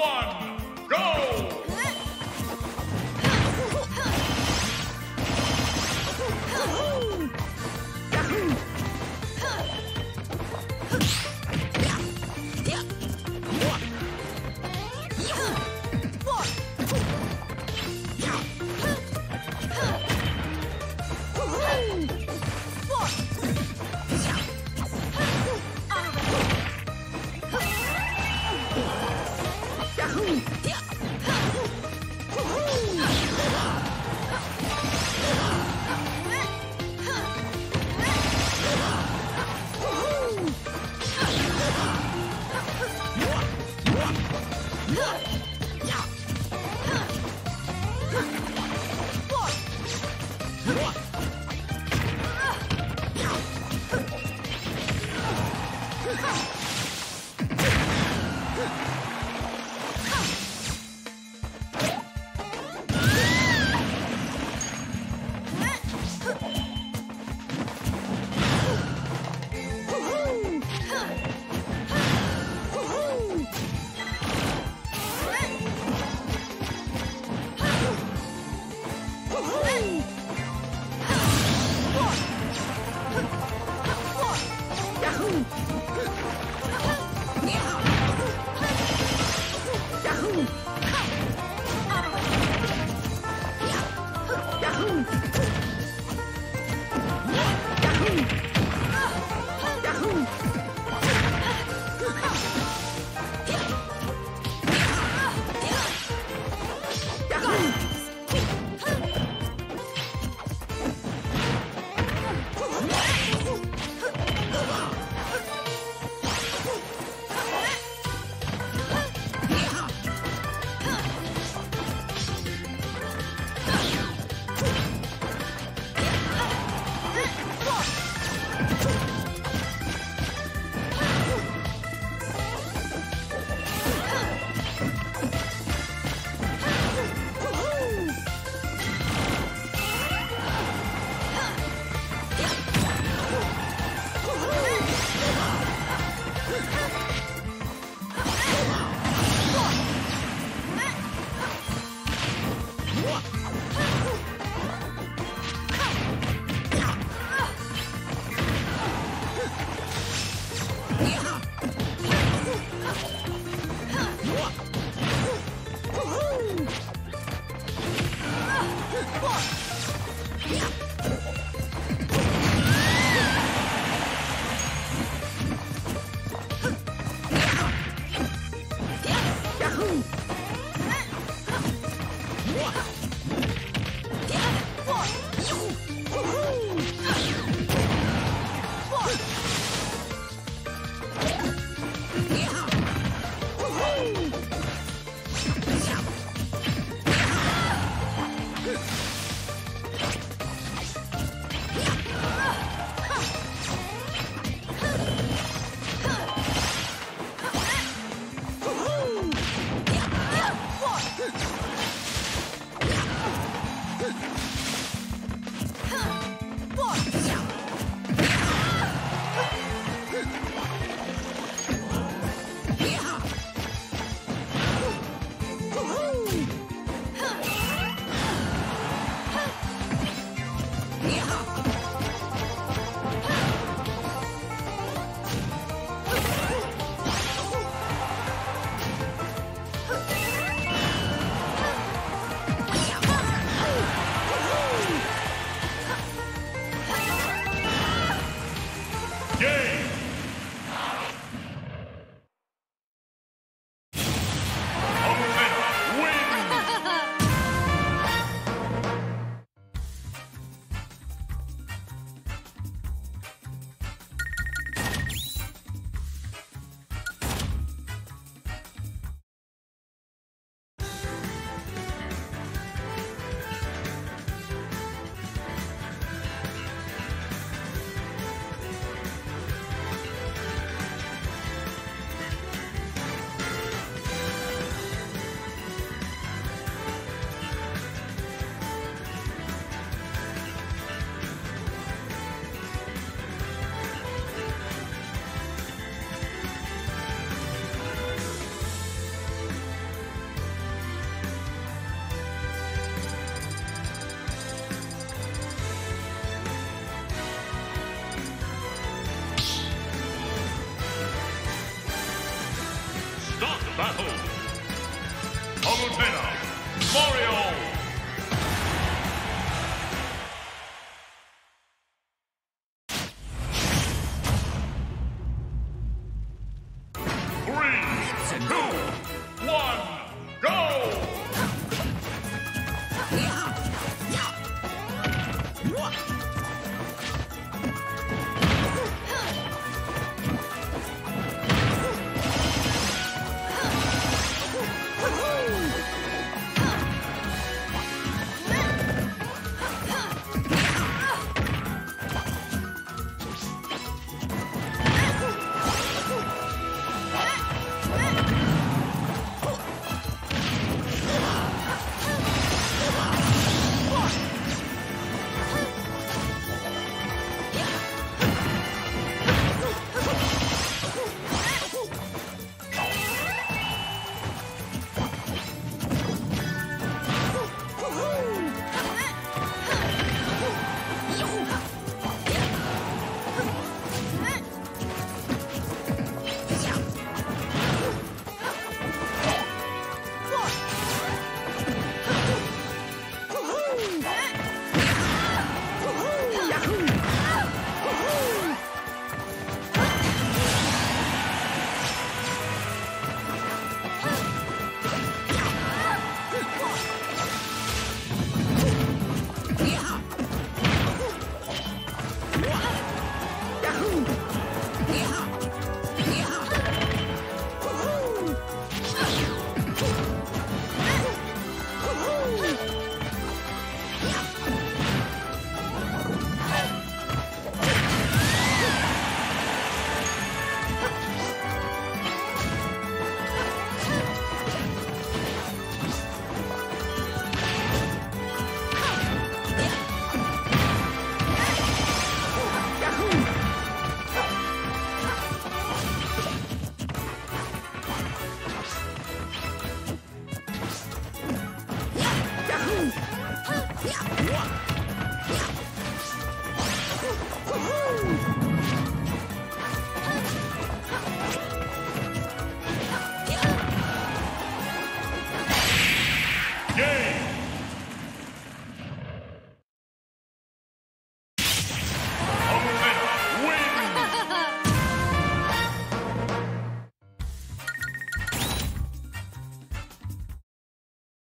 one, Ooh. Battle. Palutena, Mario